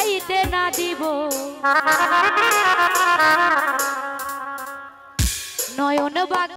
যাইতে না দিব। নয়ন বাগ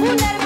Una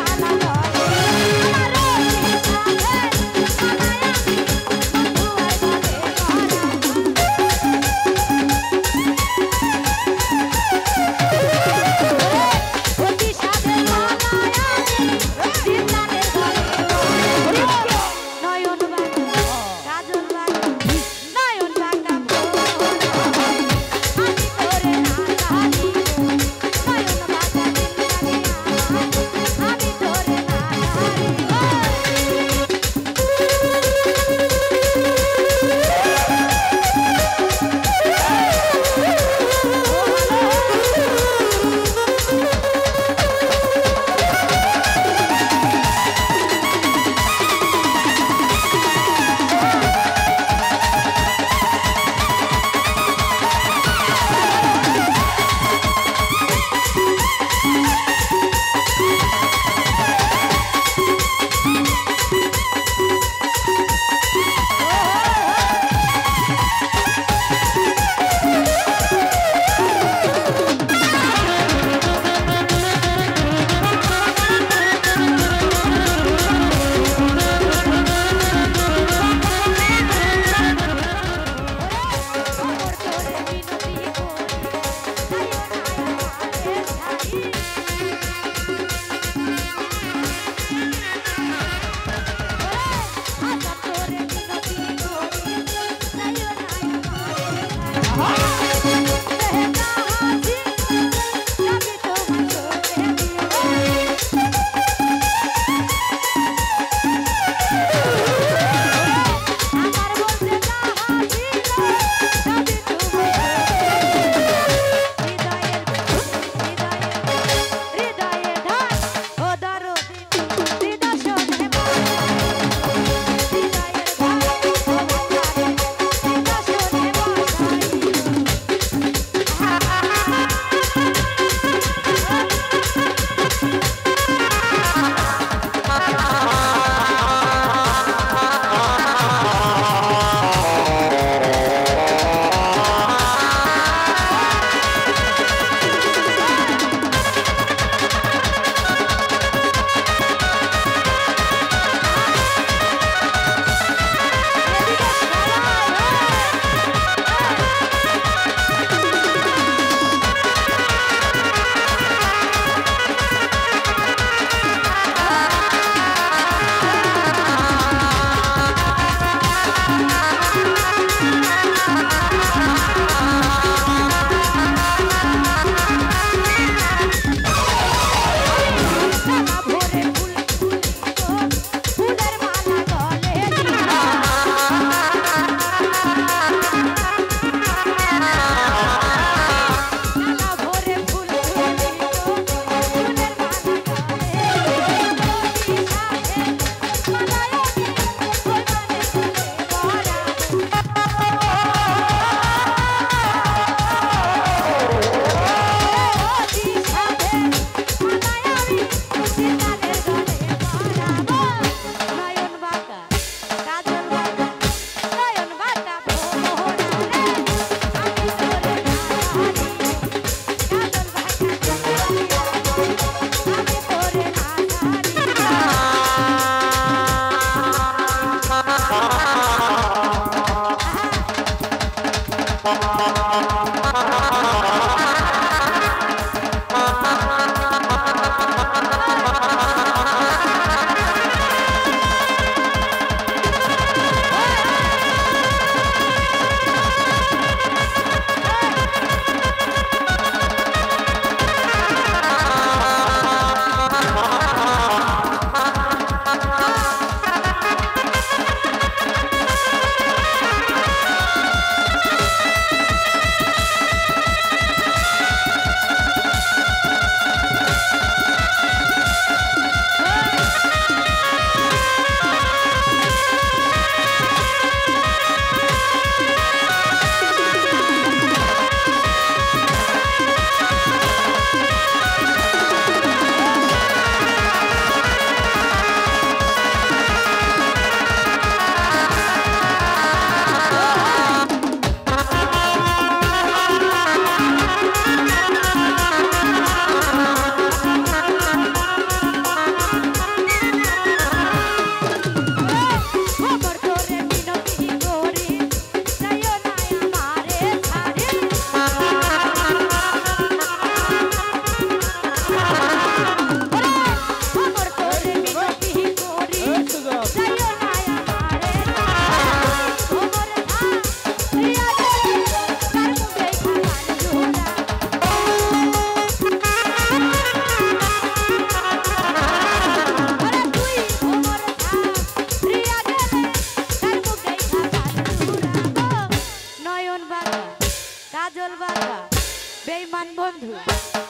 বন্ধু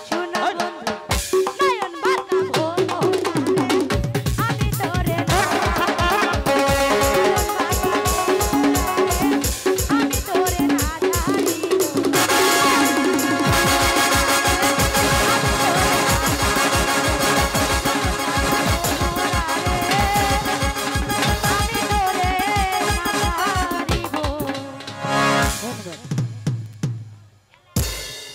সোনা এই! বন্ধু